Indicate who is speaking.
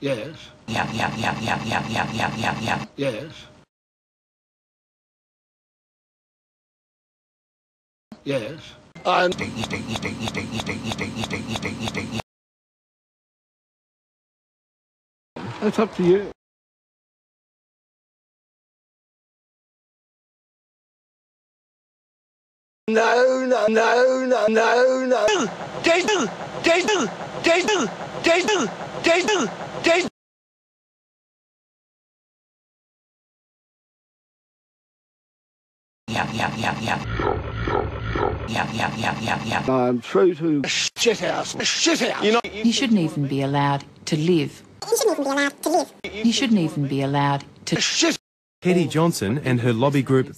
Speaker 1: Yes.
Speaker 2: Yum, yum, yum, yum, yum, yum, yum, yum, yum.
Speaker 1: Yes. Yes. I'm. That's up to you. No, no, no, no, no, no.
Speaker 3: Jason! Jason! Jason! Jason! Jason! Jason!
Speaker 2: Yum, yum, yum, yum. Yum, yum, yum, yum, yum.
Speaker 1: I'm uh, through to shit house. Shit house. You know,
Speaker 4: He shouldn't even be allowed to live.
Speaker 5: You shouldn't even be allowed to live.
Speaker 4: He shouldn't even be allowed to.
Speaker 1: shit.
Speaker 6: Katie Johnson and her lobby group